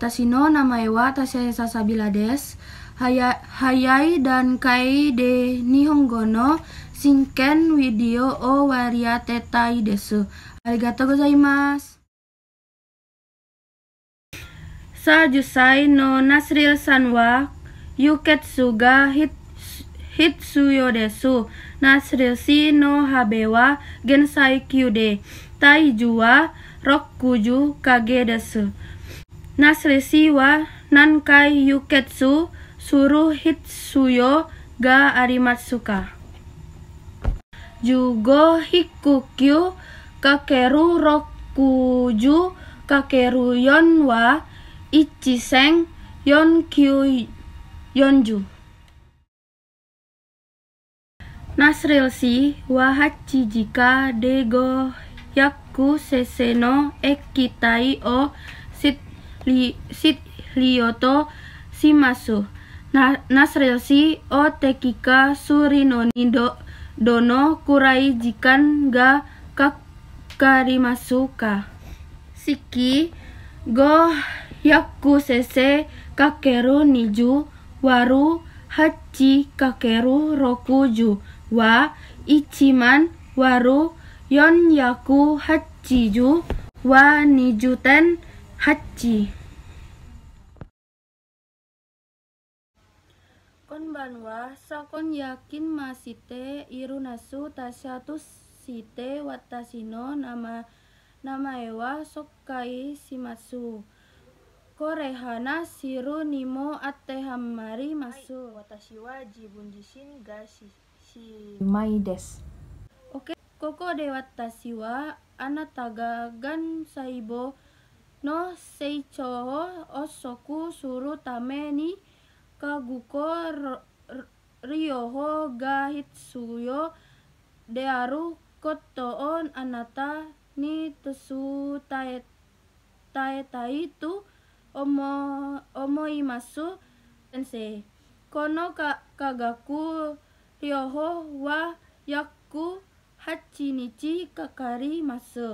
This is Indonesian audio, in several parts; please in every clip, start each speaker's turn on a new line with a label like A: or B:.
A: watashi no namae wa Tasha Sasabila desu. Haya, hayai dan kai de nihongo no shinken video o wariatetai desu. Arigatou gozaimasu. Sa jusai no Nasril san wa yuketsu ga hit, hitsuyo desu. Nasril si no habe wa gensai kyu de. Taiju wa rokuju kage desu. Nasril si wa nankai yuketsu suru hitsuyo ga arimatsuka. Jugo hikukyu kakeru rokuju kakeru yon wa Ichiseng Yonkyu Yonju Nasrilsi wa Hachijika Dego Yaku Seseno Ekitai o li, sit Lioto Simasu Na, Nasrilsi o Tekika Surinoni do, Dono Kurai Jikan ga Kakarimasuka Siki Go yaku sese kakeru niju waru hachi kakeru rokuju wa ichiman waru yon yaku hachiju wa nijuten hachi Konbanwa sakon yakin masite irunasu tasyatus site watasino nama nama ewa sokai simasu. Korehana siru nimo attehamari masu.
B: Watashi wa jibun jishin ga shimai desu.
A: Oke, koko de watashi wa anataga gan saibo no seicho osoku suru tame ni kaguko ryoho ga hitsuyo de aru koto on anata ni tesu tae tae tai tu omo omoimasu sensei. Kono ka, kagaku ryoho wa yaku hachinichi kakari masu.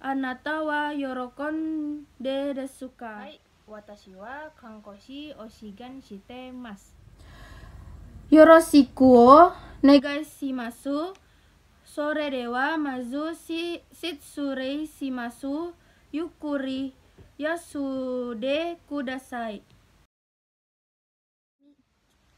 A: Anata wa yorokon de desuka.
B: Hai, watashi wa kankoshi oshigan shite mas.
A: Yoroshiku o masu. Sore dewa mazu si sitsurei masu yukuri yasude kudasai.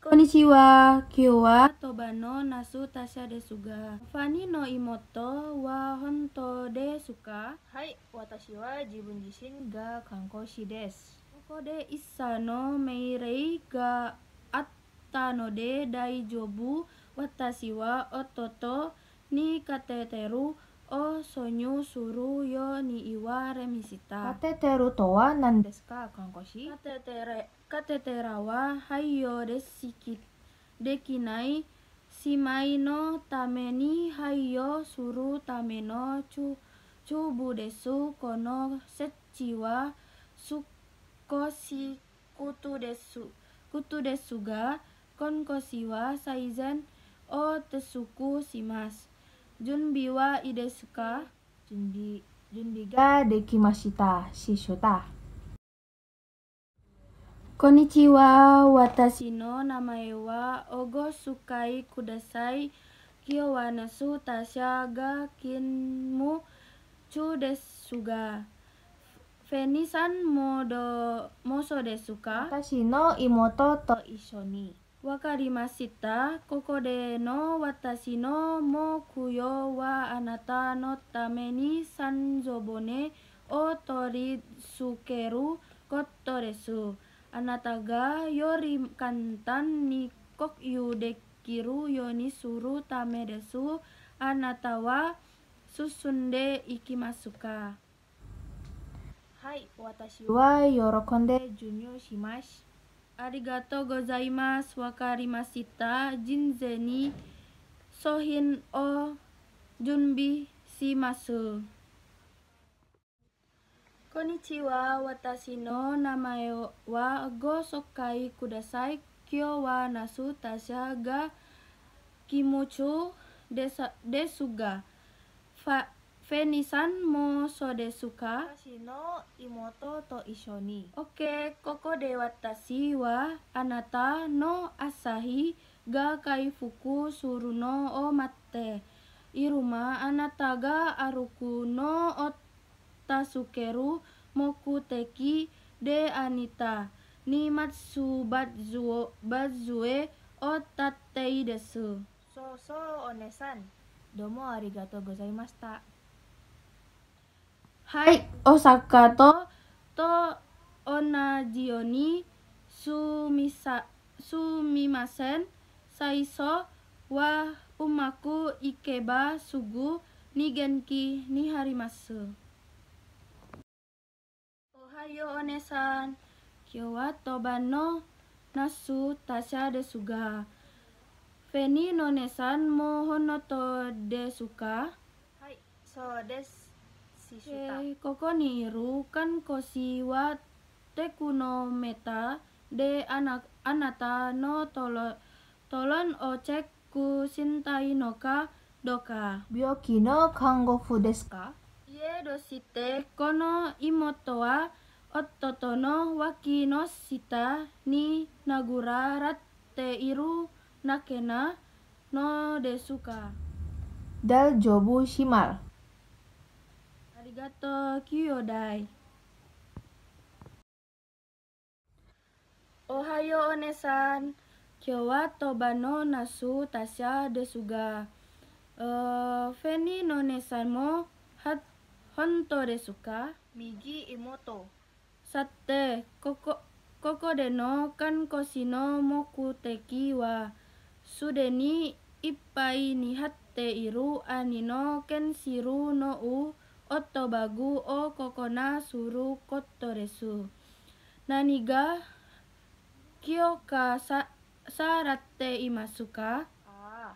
A: Konnichiwa, kyo wa tobano nasu tasha desuga. Fani no imoto wa honto desuka.
B: Hai, watashi wa jibun jishin ga kankoshi desu.
A: Koko de issa no meirei ga atta no de daijobu watashi wa ototo ni kateteru o sonyu suru yo ni iwa remisita.
B: Kateteru to wa nan desu ka, kankoshi?
A: Katetere, katetera wa haiyo desiki dekinai shimai no tame ni haiyo suru tame no chu, chubu desu kono sechi wa sukoshi kutu desu. Kutu desu ga konkoshi saizen o tesuku shimasu. Junbi wa idesuka?
B: Junbi junbi ga dekimashita shishota.
A: Konnichiwa, watashi no namae wa Ogo Sukai Kudasai. Kyo wa nasu tasha ga kinmu chu desu ga. Fenisan modo moso desu ka?
B: Watashi no imoto to isho ni.
A: Wakarimashita, koko de no watashi no mo kuyo wa anata no tame ni sanzobone o tori sukeru koto desu. Anata ga yori kantan ni kokyu dekiru yoni suru tame desu. Anata wa susunde ikimasuka.
B: Hai, watashi wa yorokonde junyo shimasu.
A: Arigatou gozaimasu wakarimashita jinze ni sohin o junbi shimasu. Konnichiwa, watashi no namae wa Go Sokai Kudasai. Kyo wa nasu tasha ga kimuchu desa, desu ga. Fa, Fenisan mo so desu ka?
B: Watashi no imoto to ishoni.
A: Oke, koko de watashi wa anata no asahi ga kaifuku suru no o matte. Iruma anata ga aruku no o Tasukeru Mokuteki de Anita. Nimatsu Batzuo Batzue Otatei desu.
B: So so onesan. Domo arigato gozaimashita.
A: Hai Osaka to to onajioni sumisa sumimasen. Saiso wa umaku ikeba sugu nigenki niharimasu ようお姉さん。今日は当番のナスタシャですが、フェニーのお姉さんもほのとですか
B: はい、そうです。しした。
A: Eh, koko niru kan kosi wa teku no meta de anak anata no tolo tolon o cek ku sintai no ka doka.
B: 病気の看護婦ですか
A: Ie dosite kono imoto wa ottoto no waki Ottotono wakinosita ni nagura ratte iru nakena no desuka.
B: Dal jobu shimal.
A: Arigato kyodai. Ohayo onesan. Kyo wa toba no nasu tasya desuga. Uh, feni no nesan mo hat honto desuka. Migi imoto. desu ka?
B: 右妹。
A: Satte koko koko de no kan koshi no moku teki wa sude ni ippai ni hatte iru ani no ken shiru no u otto bagu o kokona suru kotto desu. Nani ga kyo ka sa saratte imasu ka?
B: ああ。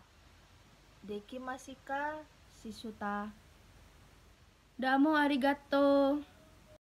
B: できますかしした。
A: Damo arigato.